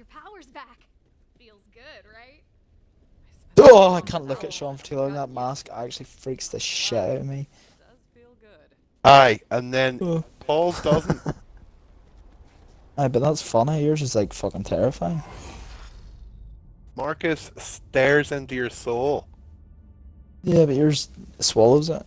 your powers back. Feels good, right? Oh, I can't look at Sean for too long. Oh, that mask actually freaks the shit out of me. Does feel good. Aye, and then Oh. Paul doesn't. Aye, but that's funny. Yours is like fucking terrifying. Marcus stares into your soul. Yeah, but yours swallows it.